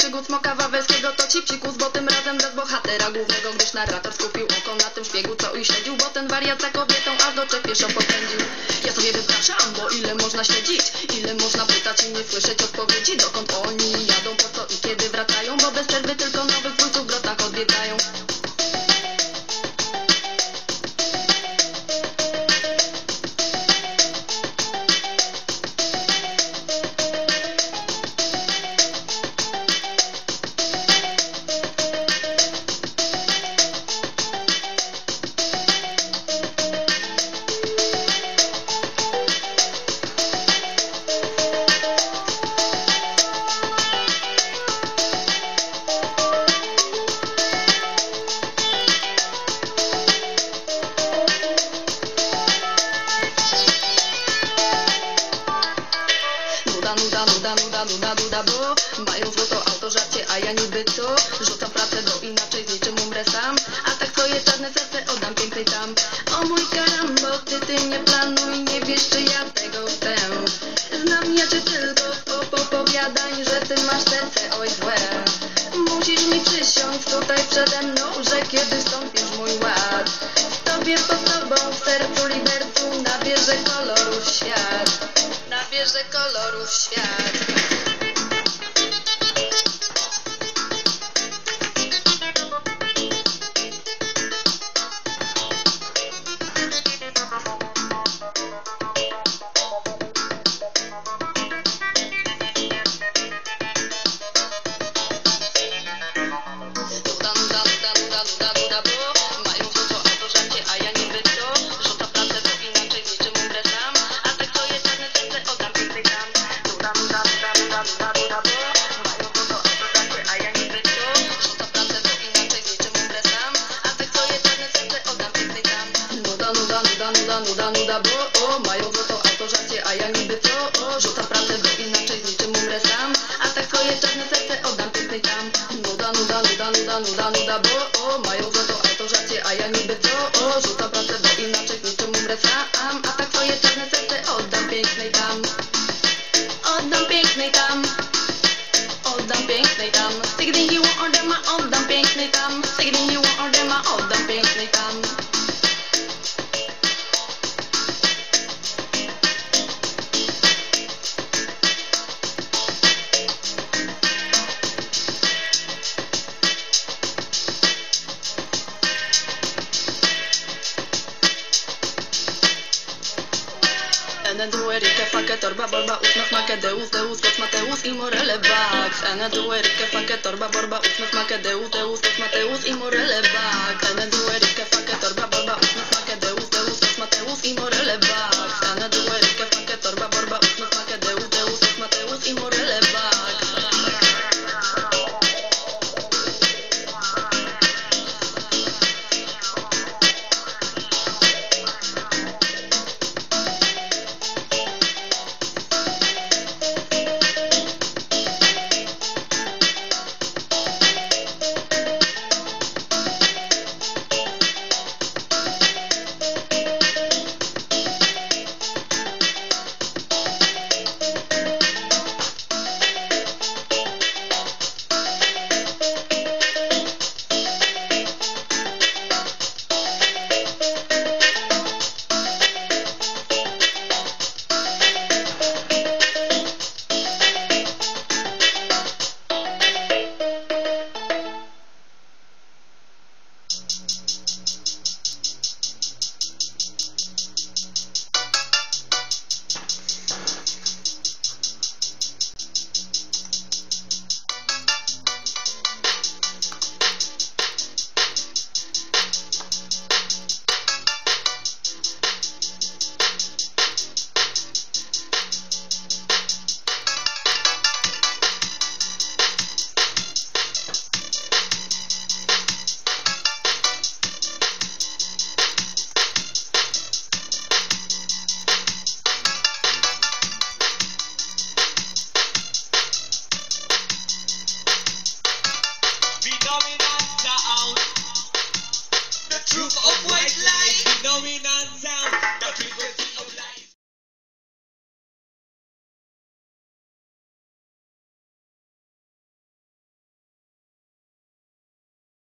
przygód smoka wawelskiego to ci psikus, bo tym razem bez bohatera głównego, gdyż narrator skupił oko na tym szpiegu, co i śledził, bo ten wariat za kobietą aż do trzech pieszo popędził. Ja sobie wypraszam, bo ile można śledzić, ile można pytać i nie słyszeć odpowiedzi, dokąd oni jadą, po co i kiedy wracają, bo bez przerwy tylko nowych wróców w grotach odwiedzają. Nuda, nuda, nuda, nuda, nuda, nuda, bo mają złoto auto, żarcie, a ja niby co? Rzucam pracę, bo inaczej z niczym umrę sam A tak twoje czarne serce oddam pięknej tam O mój karambo, ty, ty nie planuj, tutaj przede mną, że kiedy stąpisz mój ład tobie pod tobą, w sercu libercu, nabierze kolorów świat Nabierze kolorów świat nuda, nuda, nuda, bo o, mają złoto auto, żarcie, a ja niby co? O, rzuca pracę, bo inaczej z niczym umrę sam A tak twoje czarne serce oddam pięknej tam Nuda, nuda, nuda, nuda, nuda, nuda, bo o, mają złoto auto, żarcie, a ja niby co? O, rzuca pracę, bo inaczej z niczym umrę sam A tak twoje czarne serce oddam pięknej tam Eneduerike, fake, torba, borba, usmach, makedeus, deus, tos, mateus i morele bax Eneduerike, fake, torba, borba, usmach, makedeus, deus, tos, mateus i morele bax Eneduerike, fake, torba, borba, usmach, makedeus, deus, tos, mateus i morele bax Eneduerike, fake, torba, borba,